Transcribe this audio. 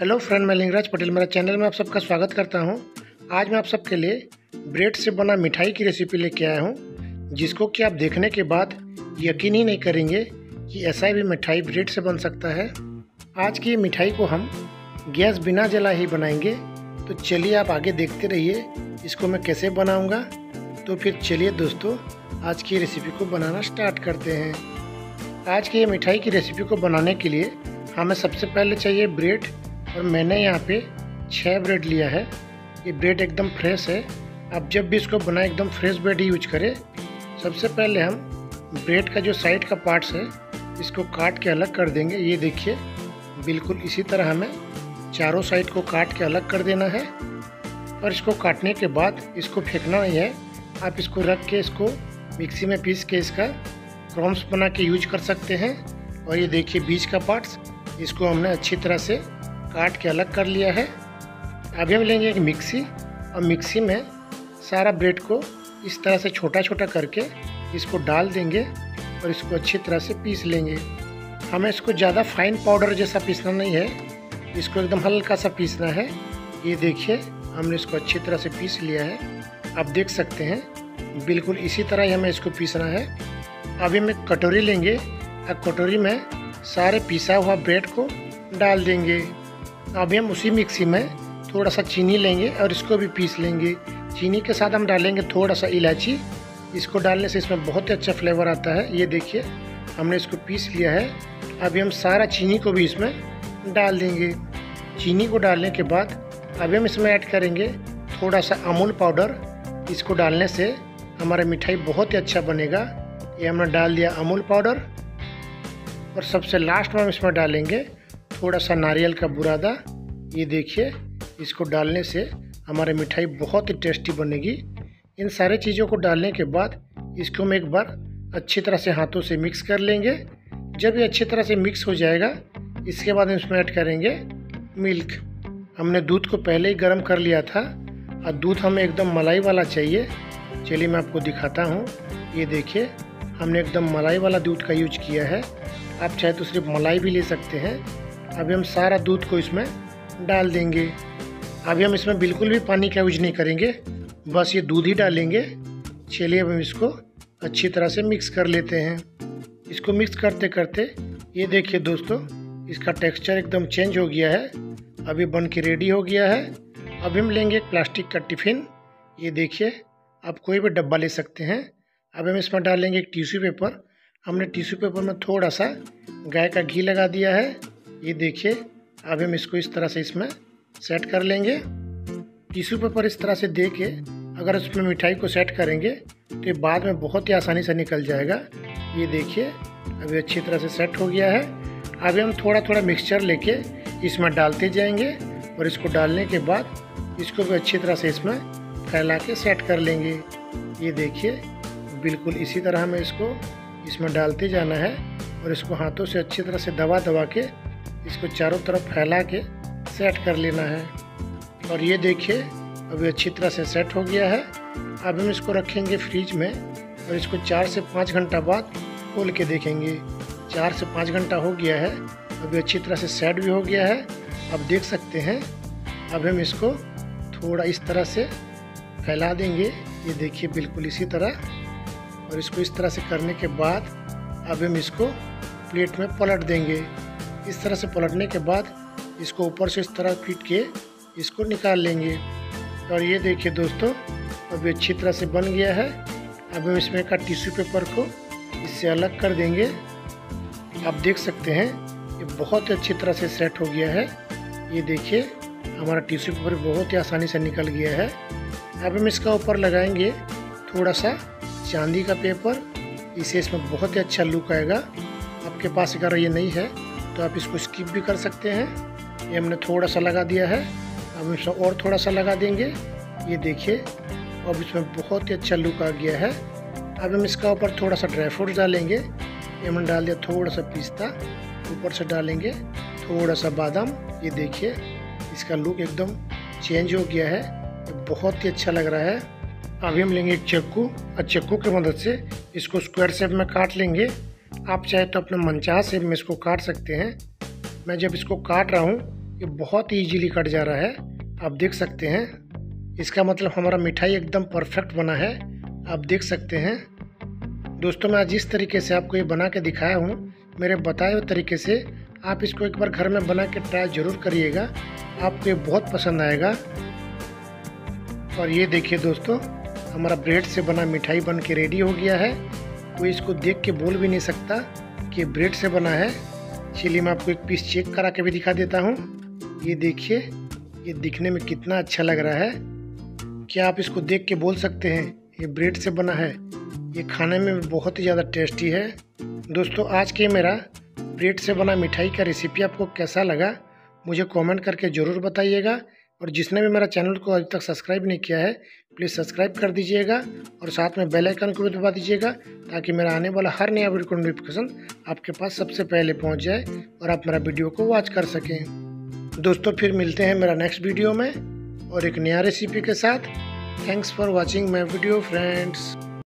Hello friend मैं लिंगराज पटेल। मेरा channel में आप सबका स्वागत करता हूँ। आज मैं आप सबके लिए ब्रेड से बना मिठाई की रेसिपी लेके आया हूँ, जिसको कि आप देखने के बाद यकीन ही नहीं करेंगे कि ऐसा भी मिठाई ब्रेड से बन सकता है। आज की मिठाई को हम गैस बिना जला ही बनाएँगे। तो चलिए आप आगे देखते रहिए, इसको मैं कैसे बनाऊँगा। तो फिर चलिए दोस्तों, आज की रेसिपी को बनाना स्टार्ट करते हैं। आज की मिठाई की रेसिपी को बनाने के लिए हमें सबसे पहले चाहिए ब्रेड और मैंने यहाँ पे छः ब्रेड लिया है। ये ब्रेड एकदम फ्रेश है। आप जब भी इसको बनाए, एकदम फ्रेश ब्रेड ही यूज़ करें। सबसे पहले हम ब्रेड का जो साइड का पार्ट्स है, इसको काट के अलग कर देंगे। ये देखिए, बिल्कुल इसी तरह हमें चारों साइड को काट के अलग कर देना है। और इसको काटने के बाद इसको फेंकना नहीं है। आप इसको रख के इसको मिक्सी में पीस के इसका क्रॉम्स बना के यूज़ कर सकते हैं। और ये देखिए बीच का पार्ट्स इसको हमने अच्छी तरह से काट के अलग कर लिया है। अभी हम लेंगे एक मिक्सी और मिक्सी में सारा ब्रेड को इस तरह से छोटा छोटा करके इसको डाल देंगे और इसको अच्छी तरह से पीस लेंगे। हमें इसको ज़्यादा फाइन पाउडर जैसा पीसना नहीं है। इसको एकदम हल्का सा पीसना है। ये देखिए, हमने इसको अच्छी तरह से पीस लिया है। आप देख सकते हैं, बिल्कुल इसी तरह ही हमें इसको पीसना है। अभी हम एक कटोरी लेंगे। और कटोरी में सारे पिसा हुआ ब्रेड को डाल देंगे। अभी हम उसी मिक्सी में थोड़ा सा चीनी लेंगे और इसको भी पीस लेंगे। चीनी के साथ हम डालेंगे थोड़ा सा इलायची। इसको डालने से इसमें बहुत ही अच्छा फ्लेवर आता है। ये देखिए, हमने इसको पीस लिया है। अभी हम सारा चीनी को भी इसमें डाल देंगे। चीनी को डालने के बाद अभी हम इसमें ऐड करेंगे थोड़ा सा अमूल पाउडर इसको डालने से हमारा मिठाई बहुत ही अच्छा बनेगा। ये हमने डाल दिया अमूल पाउडर और सबसे लास्ट में हम इसमें डालेंगे थोड़ा सा नारियल का बुरादा, ये देखिए, इसको डालने से हमारी मिठाई बहुत ही टेस्टी बनेगी। इन सारे चीज़ों को डालने के बाद इसको हम एक बार अच्छी तरह से हाथों से मिक्स कर लेंगे। जब ये अच्छी तरह से मिक्स हो जाएगा, इसके बाद हम इसमें ऐड करेंगे मिल्क। हमने दूध को पहले ही गर्म कर लिया था। और दूध हमें एकदम मलाई वाला चाहिए। चलिए मैं आपको दिखाता हूँ। ये देखिए, हमने एकदम मलाई वाला दूध का यूज़ किया है। आप चाहे तो सिर्फ़ मलाई भी ले सकते हैं। अभी हम सारा दूध को इसमें डाल देंगे। अभी हम इसमें बिल्कुल भी पानी का यूज़ नहीं करेंगे। बस ये दूध ही डालेंगे। चलिए अब हम इसको अच्छी तरह से मिक्स कर लेते हैं। इसको मिक्स करते करते ये देखिए दोस्तों, इसका टेक्सचर एकदम चेंज हो गया है। अभी बन के रेडी हो गया है। अभी हम लेंगे एक प्लास्टिक का टिफ़िन। ये देखिए, आप कोई भी डब्बा ले सकते हैं। अब हम इसमें डालेंगे एक टिश्यू पेपर। हमने टिश्यू पेपर में थोड़ा सा गाय का घी लगा दिया है। ये देखिए, अब हम इसको इस तरह से इसमें सेट कर लेंगे। टिश्यू पेपर इस तरह से दे के अगर उसमें मिठाई को सेट करेंगे तो ये बाद में बहुत ही आसानी से निकल जाएगा। ये देखिए, अभी अच्छी तरह से सेट हो गया है। अभी हम थोड़ा थोड़ा मिक्सचर लेके इसमें डालते जाएँगे और इसको डालने के बाद इसको भी अच्छी तरह से इसमें फैला के सेट कर लेंगे। ये देखिए, बिल्कुल इसी तरह हमें इसको इसमें डालते जाना है और इसको हाथों से अच्छी तरह से दबा दबा के इसको चारों तरफ़ फैला के सेट कर लेना है। और ये देखिए, अभी अच्छी तरह से सेट हो गया है। अब हम इसको रखेंगे फ्रिज में और इसको चार से पाँच घंटा बाद खोल के देखेंगे। चार से पाँच घंटा हो गया है, अभी अच्छी तरह से सेट भी हो गया है। अब देख सकते हैं, अब हम इसको थोड़ा इस तरह से फैला देंगे। ये देखिए, बिल्कुल इसी तरह। और इसको इस तरह से करने के बाद अब हम इसको प्लेट में पलट देंगे। इस तरह से पलटने के बाद इसको ऊपर से इस तरह पीट के इसको निकाल लेंगे। और ये देखिए दोस्तों, अभी अच्छी तरह से बन गया है। अब हम इसमें का टिश्यू पेपर को इससे अलग कर देंगे। आप देख सकते हैं, ये बहुत अच्छी तरह से सेट हो गया है। ये देखिए, हमारा टिश्यू पेपर बहुत ही आसानी से निकल गया है। अब हम इसका ऊपर लगाएँगे थोड़ा सा चांदी का पेपर। इसे इसमें बहुत ही अच्छा लुक आएगा। आपके पास अगर ये नहीं है तो आप इसको स्किप भी कर सकते हैं। ये हमने थोड़ा सा लगा दिया है। अब इसमें और थोड़ा सा लगा देंगे। ये देखिए, अब इसमें बहुत ही अच्छा लुक आ गया है। अब हम इसका ऊपर थोड़ा सा ड्राई फ्रूट डालेंगे। ये हमने डाल दिया थोड़ा सा पिस्ता, ऊपर से डालेंगे थोड़ा सा बादाम। ये देखिए, इसका लुक एकदम चेंज हो गया है। बहुत ही अच्छा लग रहा है। अभी हम लेंगे एक चक्कू। और चक्कू की मदद से इसको स्क्वायर शेप में काट लेंगे। आप चाहे तो अपने मनचाह से में इसको काट सकते हैं। मैं जब इसको काट रहा हूँ, ये बहुत ही ईजीली कट जा रहा है। आप देख सकते हैं, इसका मतलब हमारा मिठाई एकदम परफेक्ट बना है। आप देख सकते हैं। दोस्तों, मैं जिस तरीके से आपको ये बना के दिखाया हूँ। मेरे बताए हुए तरीके से आप इसको एक बार घर में बना के ट्राई ज़रूर करिएगा। आपको ये बहुत पसंद आएगा। और ये देखिए दोस्तों, हमारा ब्रेड से बना मिठाई बन के रेडी हो गया है। कोई इसको देख के बोल भी नहीं सकता कि ब्रेड से बना है। चलिए मैं आपको एक पीस चेक करा के भी दिखा देता हूँ। ये देखिए, ये दिखने में कितना अच्छा लग रहा है। क्या आप इसको देख के बोल सकते हैं, ये ब्रेड से बना है? ये खाने में बहुत ही ज़्यादा टेस्टी है। दोस्तों, आज के मेरा ब्रेड से बना मिठाई का रेसिपी आपको कैसा लगा, मुझे कमेंट करके ज़रूर बताइएगा। और जिसने भी मेरा चैनल को अभी तक सब्सक्राइब नहीं किया है प्लीज़ सब्सक्राइब कर दीजिएगा और साथ में बेल आइकन को भी दबा दीजिएगा ताकि मेरा आने वाला हर नया वीडियो का नोटिफिकेशन आपके पास सबसे पहले पहुँच जाए और आप मेरा वीडियो को वॉच कर सकें। दोस्तों, फिर मिलते हैं मेरा नेक्स्ट वीडियो में और एक नया रेसिपी के साथ। Thanks for watching my video friends